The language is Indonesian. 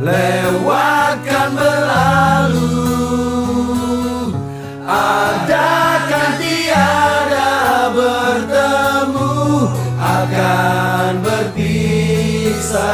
lewatkan berlalu. Adakan tiada bertemu akan berpisah?